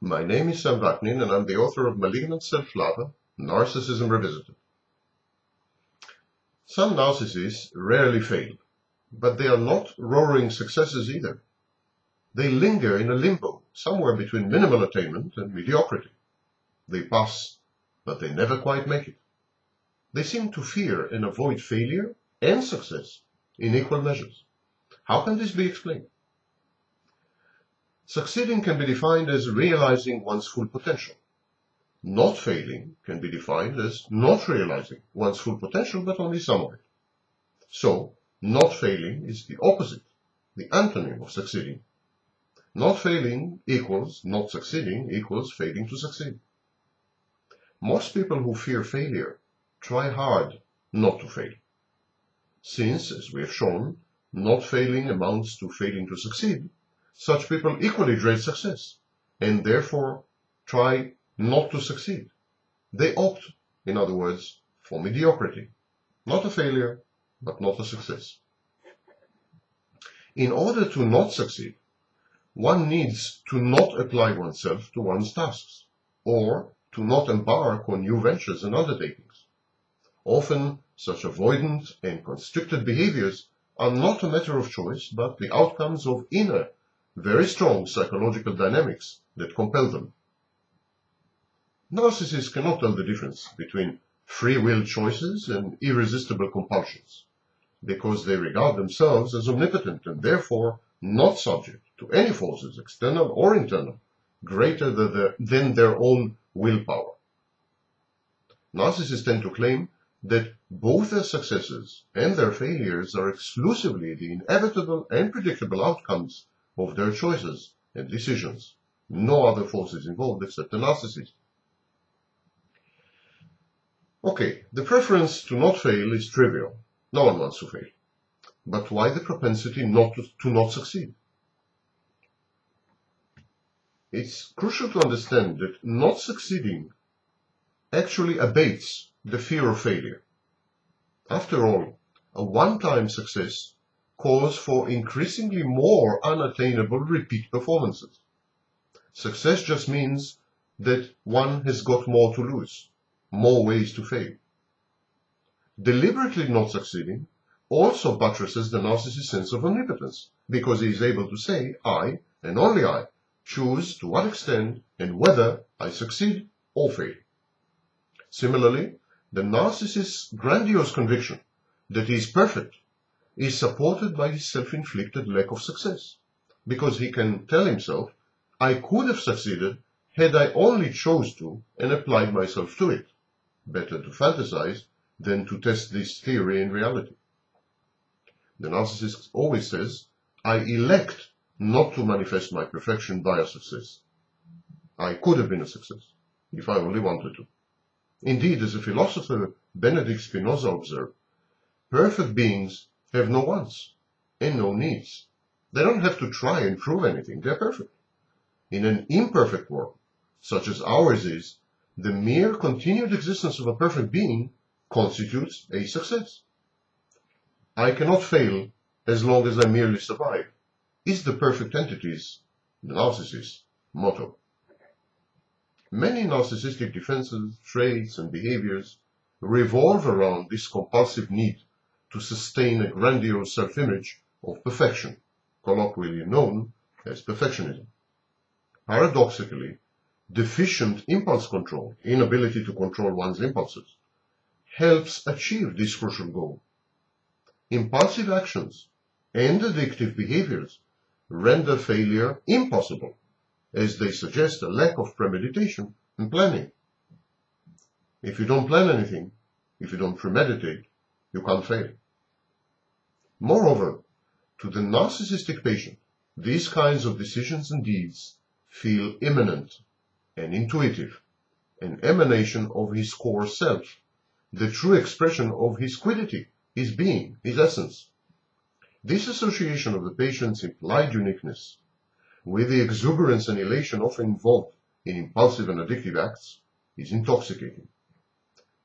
My name is Sam Vaknin and I'm the author of Malignant Self-Love, Narcissism Revisited. Some narcissists rarely fail, but they are not roaring successes either. They linger in a limbo, somewhere between minimal attainment and mediocrity. They pass, but they never quite make it. They seem to fear and avoid failure and success in equal measures. How can this be explained? Succeeding can be defined as realizing one's full potential. Not failing can be defined as not realizing one's full potential, but only some of it. So, not failing is the opposite, the antonym of succeeding. Not failing equals not succeeding equals failing to succeed. Most people who fear failure try hard not to fail. Since, as we have shown, not failing amounts to failing to succeed, such people equally dread success and therefore try not to succeed. They opt, in other words, for mediocrity. Not a failure, but not a success. In order to not succeed, one needs to not apply oneself to one's tasks, or to not embark on new ventures and undertakings. Often, such avoidant and constricted behaviors are not a matter of choice, but the outcomes of inner very strong psychological dynamics that compel them. Narcissists cannot tell the difference between free will choices and irresistible compulsions, because they regard themselves as omnipotent and therefore not subject to any forces, external or internal, greater than their own willpower. Narcissists tend to claim that both their successes and their failures are exclusively the inevitable and predictable outcomes of their choices and decisions. No other forces involved except the narcissist. Okay, the preference to not fail is trivial. No one wants to fail. But why the propensity not to, to not succeed? It's crucial to understand that not succeeding actually abates the fear of failure. After all, a one-time success calls for increasingly more unattainable repeat performances. Success just means that one has got more to lose, more ways to fail. Deliberately not succeeding also buttresses the narcissist's sense of omnipotence, because he is able to say, I, and only I, choose to what extent and whether I succeed or fail. Similarly, the narcissist's grandiose conviction that he is perfect is supported by his self-inflicted lack of success, because he can tell himself, I could have succeeded had I only chose to and applied myself to it. Better to fantasize than to test this theory in reality. The narcissist always says, I elect not to manifest my perfection by a success. I could have been a success, if I only wanted to. Indeed, as a philosopher Benedict Spinoza observed, perfect beings have no wants and no needs. They don't have to try and prove anything. They're perfect. In an imperfect world, such as ours is, the mere continued existence of a perfect being constitutes a success. I cannot fail as long as I merely survive, is the perfect entity's, the narcissist's, motto. Many narcissistic defenses, traits, and behaviors revolve around this compulsive need to sustain a grandiose self-image of perfection, colloquially known as perfectionism. Paradoxically, deficient impulse control, inability to control one's impulses, helps achieve this crucial goal. Impulsive actions and addictive behaviors render failure impossible, as they suggest a lack of premeditation and planning. If you don't plan anything, if you don't premeditate, you can't fail. Moreover, to the narcissistic patient, these kinds of decisions and deeds feel immanent and intuitive, an emanation of his core self, the true expression of his quiddity, his being, his essence. This association of the patient's implied uniqueness with the exuberance and elation often involved in impulsive and addictive acts is intoxicating.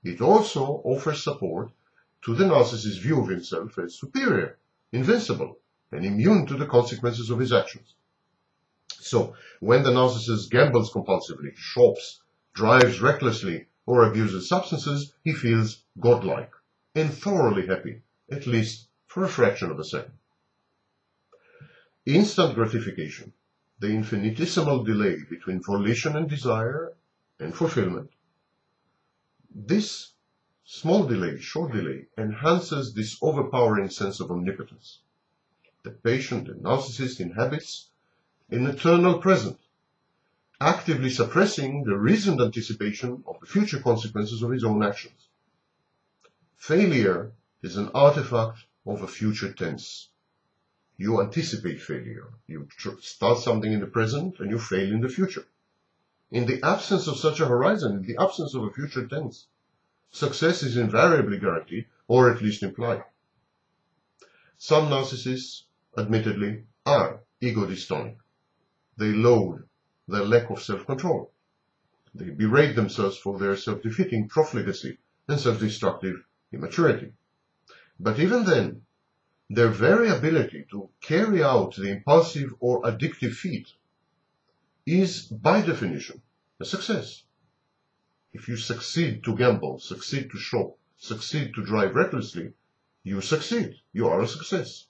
It also offers support to the narcissist's view of himself as superior, invincible, and immune to the consequences of his actions. So, when the narcissist gambles compulsively, shops, drives recklessly, or abuses substances, he feels godlike and thoroughly happy, at least for a fraction of a second. Instant gratification, the infinitesimal delay between volition and desire and fulfillment. This small delay, short delay, enhances this overpowering sense of omnipotence. The patient the narcissist inhabits an eternal present, actively suppressing the reasoned anticipation of the future consequences of his own actions. Failure is an artifact of a future tense. You anticipate failure. You start something in the present and you fail in the future. In the absence of such a horizon, in the absence of a future tense, success is invariably guaranteed, or at least implied. Some narcissists, admittedly, are ego dystonic. They loathe their lack of self-control. They berate themselves for their self-defeating profligacy and self-destructive immaturity. But even then, their very ability to carry out the impulsive or addictive feat is, by definition, a success. If you succeed to gamble, succeed to shop, succeed to drive recklessly, you succeed. You are a success.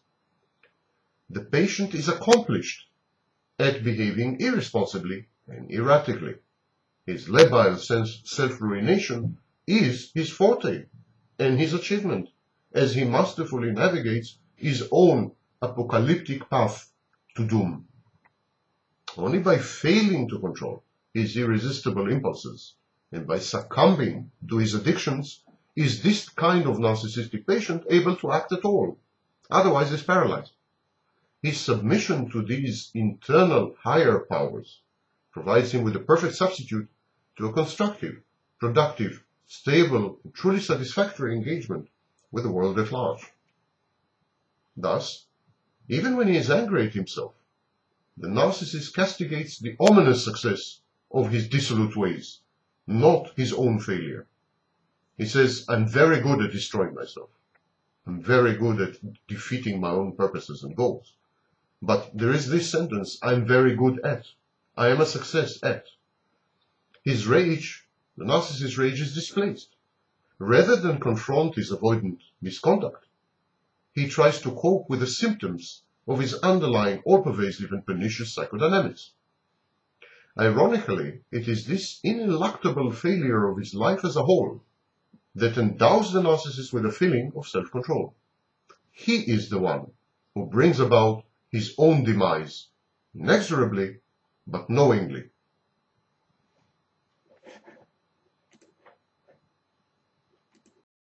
The patient is accomplished at behaving irresponsibly and erratically. His labile self-ruination is his forte and his achievement as he masterfully navigates his own apocalyptic path to doom. Only by failing to control his irresistible impulses and by succumbing to his addictions is this kind of narcissistic patient able to act at all. Otherwise, he's paralyzed. His submission to these internal higher powers provides him with a perfect substitute to a constructive, productive, stable, and truly satisfactory engagement with the world at large. Thus, even when he is angry at himself, the narcissist castigates the ominous success of his dissolute ways, not his own failure. He says, I'm very good at destroying myself. I'm very good at defeating my own purposes and goals. But there is this sentence, I'm very good at. I am a success at. His rage, the narcissist's rage is displaced. Rather than confront his avoidant misconduct, he tries to cope with the symptoms of his underlying all-pervasive and pernicious psychodynamics. Ironically, it is this ineluctable failure of his life as a whole that endows the narcissist with a feeling of self-control. He is the one who brings about his own demise, inexorably but knowingly.